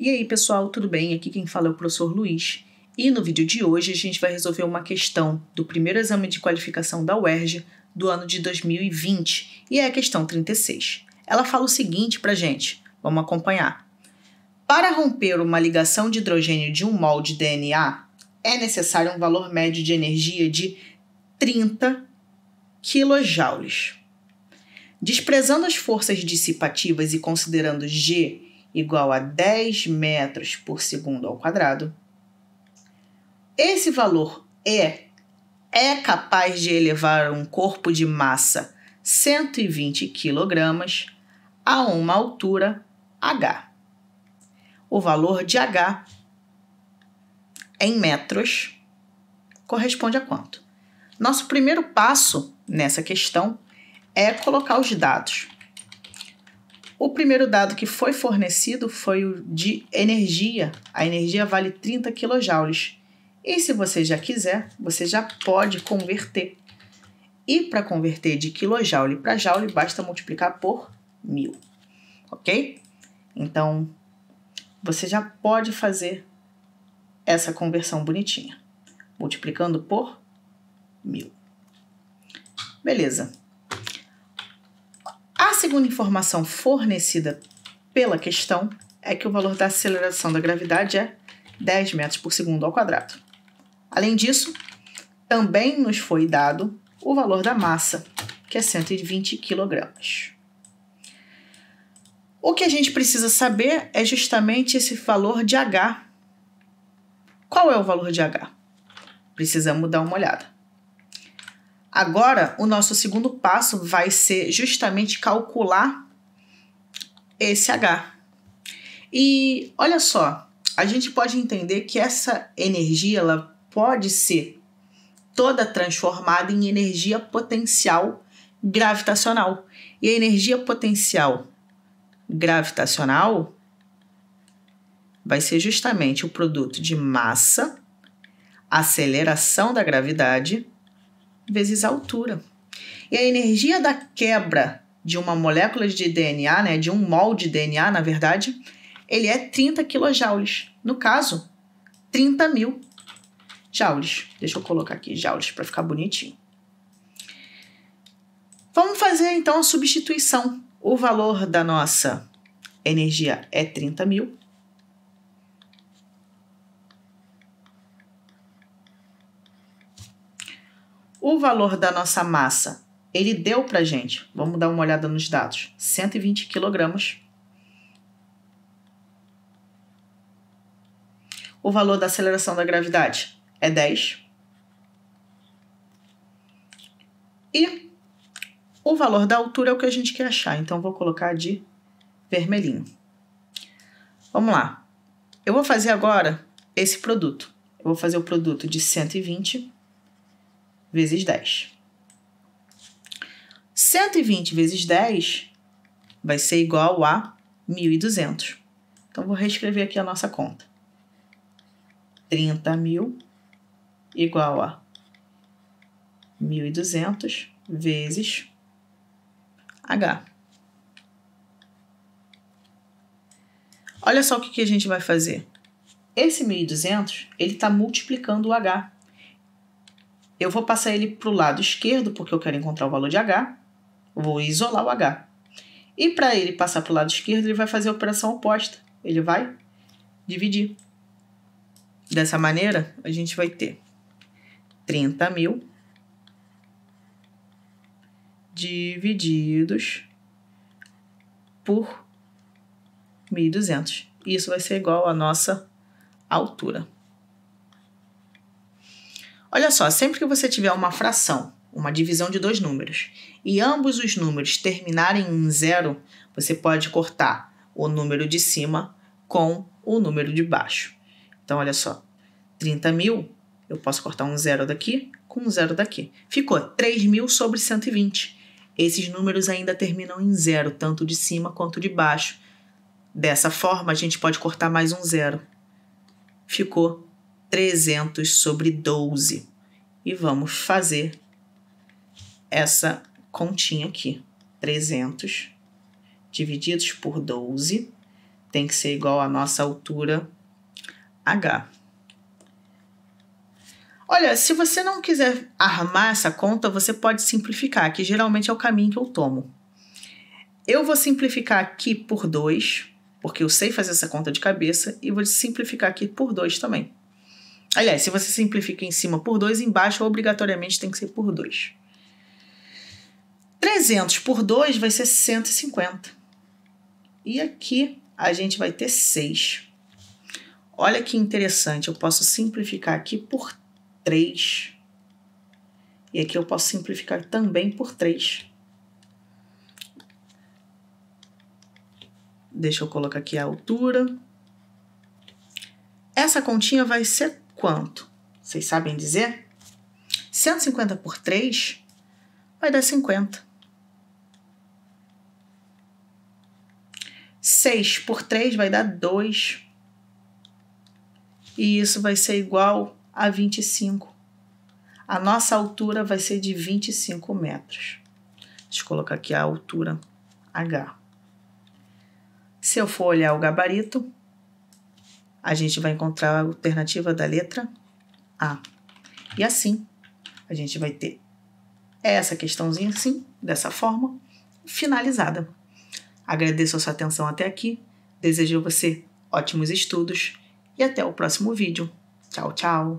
E aí, pessoal, tudo bem? Aqui quem fala é o professor Luiz. E no vídeo de hoje a gente vai resolver uma questão do primeiro exame de qualificação da UERJ do ano de 2020, e é a questão 36. Ela fala o seguinte pra gente, vamos acompanhar. Para romper uma ligação de hidrogênio de um mol de DNA, é necessário um valor médio de energia de 30 kJ. Desprezando as forças dissipativas e considerando G igual a 10 metros por segundo ao quadrado, esse valor E é capaz de elevar um corpo de massa 120 kg a uma altura H. O valor de H em metros corresponde a quanto? Nosso primeiro passo nessa questão é colocar os dados. O primeiro dado que foi fornecido foi o de energia. A energia vale 30 kJ. E se você já quiser, você já pode converter. E para converter de kilojoule para joule, basta multiplicar por mil. Ok? Então, você já pode fazer essa conversão bonitinha, multiplicando por mil. Beleza. A segunda informação fornecida pela questão é que o valor da aceleração da gravidade é 10 metros por segundo ao quadrado. Além disso, também nos foi dado o valor da massa, que é 120 kg. O que a gente precisa saber é justamente esse valor de H. Qual é o valor de H? Precisamos dar uma olhada. Agora, o nosso segundo passo vai ser justamente calcular esse H. E olha só, a gente pode entender que essa energia ela pode ser toda transformada em energia potencial gravitacional. E a energia potencial gravitacional vai ser justamente o produto de massa, aceleração da gravidade vezes a altura. E a energia da quebra de uma molécula de DNA, né, de um mol de DNA, na verdade, ele é 30 kJ. No caso, 30 mil joules. Deixa eu colocar aqui joules para ficar bonitinho. Vamos fazer então a substituição. O valor da nossa energia é 30 mil. O valor da nossa massa, ele deu para gente, vamos dar uma olhada nos dados, 120 quilogramas. O valor da aceleração da gravidade é 10. E o valor da altura é o que a gente quer achar, então vou colocar de vermelhinho. Vamos lá. Eu vou fazer agora esse produto. Eu vou fazer o produto de 120 vezes 10. 120 vezes 10 vai ser igual a 1.200. Então, vou reescrever aqui a nossa conta. 30 mil igual a 1.200 vezes H. Olha só o que, que a gente vai fazer. Esse 1.200, ele está multiplicando o H. Eu vou passar ele para o lado esquerdo, porque eu quero encontrar o valor de H. vou isolar o H. E para ele passar para o lado esquerdo, ele vai fazer a operação oposta. Ele vai dividir. Dessa maneira, a gente vai ter 30 mil divididos por 1.200. Isso vai ser igual à nossa altura. Olha só, sempre que você tiver uma fração, uma divisão de dois números, e ambos os números terminarem em zero, você pode cortar o número de cima com o número de baixo. Então, olha só, 30 mil, eu posso cortar um zero daqui com um zero daqui. Ficou 3 mil sobre 120. Esses números ainda terminam em zero, tanto de cima quanto de baixo. Dessa forma, a gente pode cortar mais um zero. Ficou 300 sobre 12. E vamos fazer essa continha aqui. 300 divididos por 12 tem que ser igual à nossa altura H. Olha, se você não quiser armar essa conta, você pode simplificar, que geralmente é o caminho que eu tomo. Eu vou simplificar aqui por 2, porque eu sei fazer essa conta de cabeça, e vou simplificar aqui por 2 também. Aliás, se você simplifica em cima por 2, embaixo obrigatoriamente tem que ser por 2. 300 por 2 vai ser 150. E aqui a gente vai ter 6. Olha que interessante, eu posso simplificar aqui por 3. E aqui eu posso simplificar também por 3. Deixa eu colocar aqui a altura. Essa continha vai ser quanto? Vocês sabem dizer? 150 por 3 vai dar 50. 6 por 3 vai dar 2. E isso vai ser igual a 25. A nossa altura vai ser de 25 metros. Deixa eu colocar aqui a altura H. Se eu for olhar o gabarito, a gente vai encontrar a alternativa da letra A. E assim, a gente vai ter essa questãozinha assim, dessa forma, finalizada. Agradeço a sua atenção até aqui, desejo a você ótimos estudos e até o próximo vídeo. Tchau, tchau!